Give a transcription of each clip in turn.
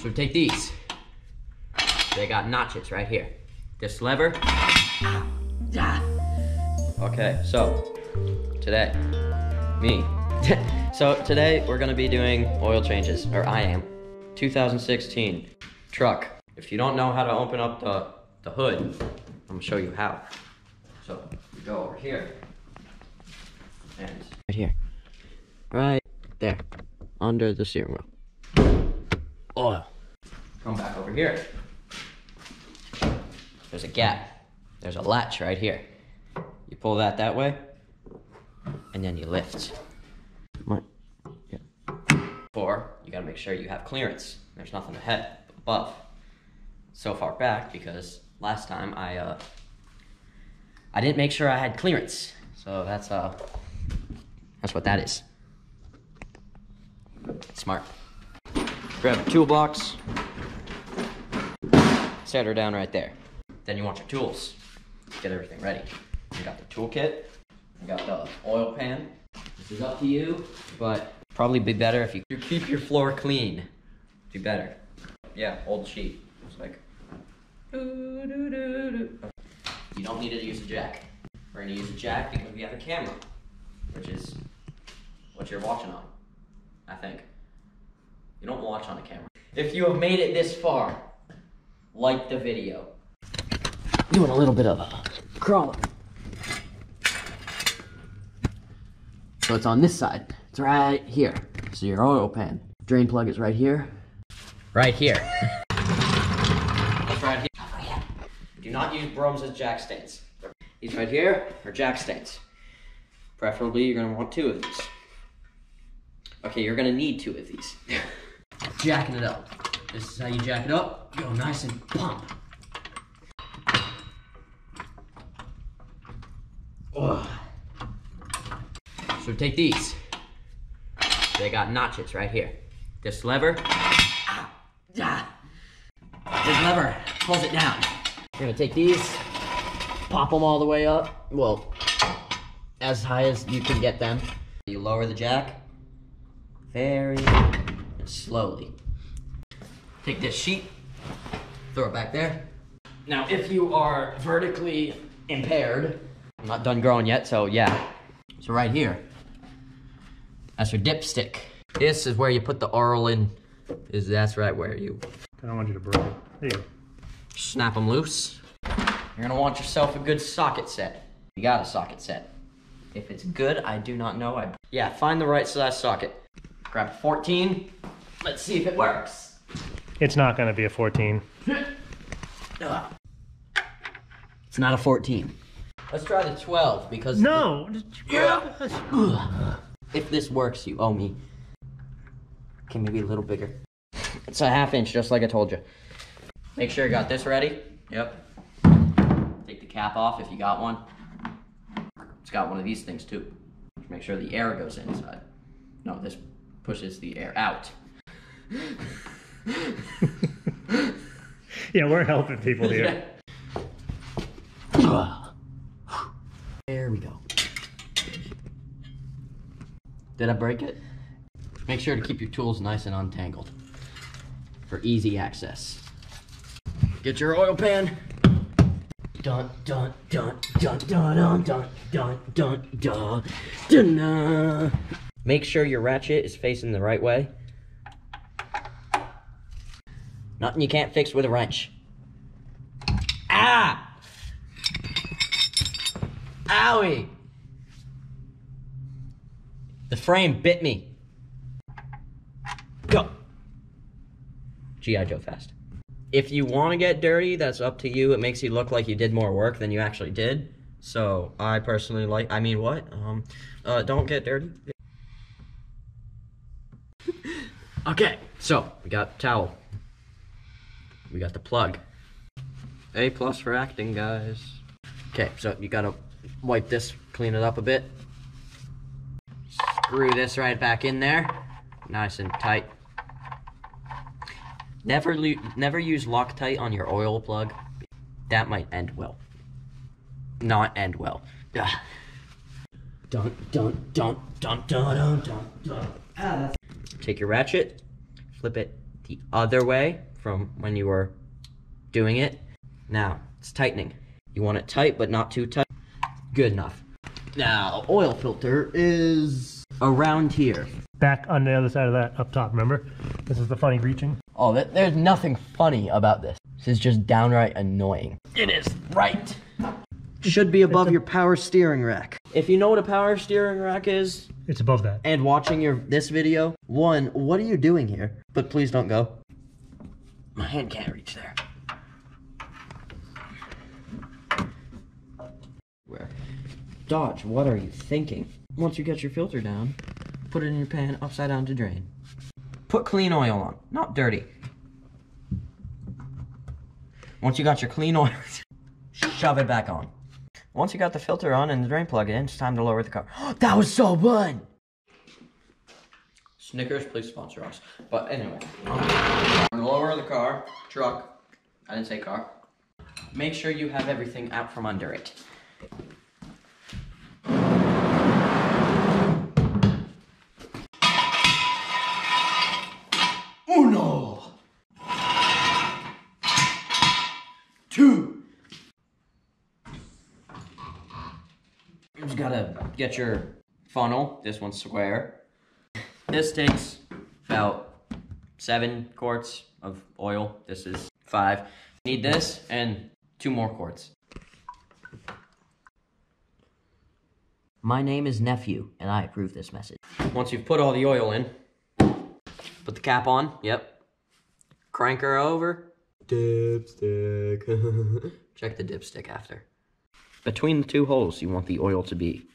So take these. They got notches right here. This lever. Okay, so today, me. so today we're gonna be doing oil changes, or I am. 2016 truck. If you don't know how to open up the, the hood, I'm gonna show you how. So you go over here, and right here, right there, under the steering wheel. Oil. Come back over here. There's a gap. There's a latch right here. You pull that that way, and then you lift. Come on. Yeah. Or you gotta make sure you have clearance. There's nothing ahead, above, so far back because last time I uh, I didn't make sure I had clearance. So that's uh, that's what that is. Smart. Grab a toolbox. Set her down right there. Then you want your tools. Get everything ready. You got the toolkit. You got the oil pan. This is up to you, but probably be better if you, keep your floor clean. Be better. Yeah, old sheet. It's like. You don't need to use a jack. We're gonna use a jack because we have a camera, which is what you're watching on. I think. You don't watch on a camera. If you have made it this far, like the video. Doing a little bit of a crawling. So it's on this side. It's right here. So your oil pan. Drain plug is right here. Right here. That's right here. Do not use broms as jack stands. These right here are jack stands. Preferably, you're gonna want two of these. Okay, you're gonna need two of these. Jacking it up. This is how you jack it up. Go nice and pump. Ugh. So take these. They got notches right here. This lever. This lever pulls it down. You're gonna take these, pop them all the way up. Well, as high as you can get them. You lower the jack very slowly. Take this sheet, throw it back there. Now, if you are vertically impaired, I'm not done growing yet, so yeah. So right here, that's your dipstick. This is where you put the oil in. Is that's right where you I don't want you to break it. There you go. snap them loose. You're gonna want yourself a good socket set. You got a socket set. If it's good, I do not know. I yeah, find the right size socket. Grab 14. Let's see if it works. It's not going to be a 14. Ugh. It's not a 14. Let's try the 12 because No! if this works, you owe me. Okay, maybe a little bigger. It's a half inch, just like I told you. Make sure you got this ready. Yep. Take the cap off if you got one. It's got one of these things too. Make sure the air goes inside. No, this pushes the air out. Yeah, we're helping people here. There we go. Did I break it? Make sure to keep your tools nice and untangled for easy access. Get your oil pan. Dun dun dun dun dun dun dun dun dun dun dun. Make sure your ratchet is facing the right way. Nothing you can't fix with a wrench. Ah! Owie! The frame bit me. Go! G.I. Joe fast. If you want to get dirty, that's up to you. It makes you look like you did more work than you actually did. So, I personally like, I mean, what? Um, uh, don't get dirty. okay, so, we got towel. We got the plug. A plus for acting, guys. Okay, so you gotta wipe this, clean it up a bit. Screw this right back in there, nice and tight. Never, never use Loctite on your oil plug. That might end well. Not end well. Ugh. Dun dun dun dun dun dun dun dun. Ah, Take your ratchet, flip it the other way from when you were doing it. Now, it's tightening. You want it tight, but not too tight. Good enough. Now, oil filter is around here. Back on the other side of that, up top, remember? This is the funny reaching. Oh, th- there's nothing funny about this. This is just downright annoying. It is right. Should be above your power steering rack. If you know what a power steering rack is It's above that. and watching your this video, one, what are you doing here? But please don't go. My hand can't reach there. Where? Dodge, what are you thinking? Once you get your filter down, put it in your pan upside down to drain. Put clean oil on, not dirty. Once you got your clean oil, shove it back on. Once you got the filter on and the drain plug in, it's time to lower the car. that was so fun! Snickers, please sponsor us. But anyway, I'm gonna lower the car, truck. I didn't say car. Make sure you have everything out from under it. Uno. Two. You just gotta get your funnel. This one's square. This takes about seven quarts of oil. This is five. Need this and two more quarts. My name is Nephew, and I approve this message. Once you've put all the oil in, put the cap on. Yep. Crank her over. Dipstick. Check the dipstick after. Between the two holes, you want the oil to be.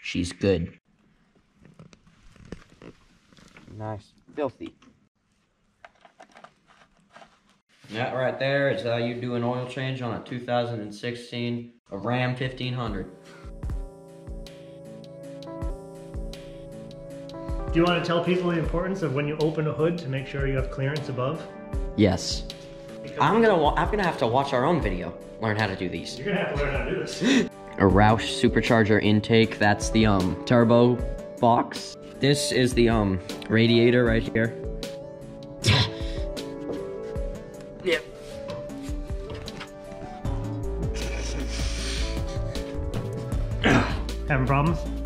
She's good. Nice. Filthy. That right there is how you do an oil change on a 2016 a Ram 1500. Do you want to tell people the importance of when you open a hood to make sure you have clearance above? Yes. I'm gonna wa- I'm gonna have to watch our own video, learn how to do these. You're gonna have to learn how to do this. A Roush supercharger intake, that's the um turbo box. This is the um radiator right here. yep. Having problems?